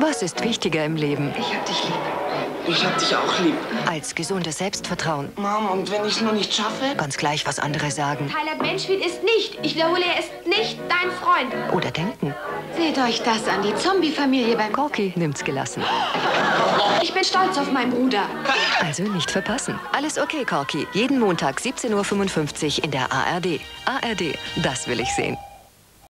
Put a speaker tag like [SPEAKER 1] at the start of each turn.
[SPEAKER 1] Was ist wichtiger im Leben
[SPEAKER 2] Ich hab dich lieb. Ich hab dich auch lieb.
[SPEAKER 1] als gesundes Selbstvertrauen?
[SPEAKER 2] Mom, und wenn ich es nur nicht schaffe?
[SPEAKER 1] Ganz gleich, was andere sagen
[SPEAKER 3] Tyler Benchfield ist nicht, ich wiederhole, er ist nicht dein Freund.
[SPEAKER 1] oder denken.
[SPEAKER 3] Seht euch das an, die Zombie-Familie beim...
[SPEAKER 1] Corky nimmt's gelassen.
[SPEAKER 3] Ich bin stolz auf meinen Bruder.
[SPEAKER 1] Also nicht verpassen. Alles okay, Corky. Jeden Montag 17.55 Uhr in der ARD. ARD, das will ich sehen.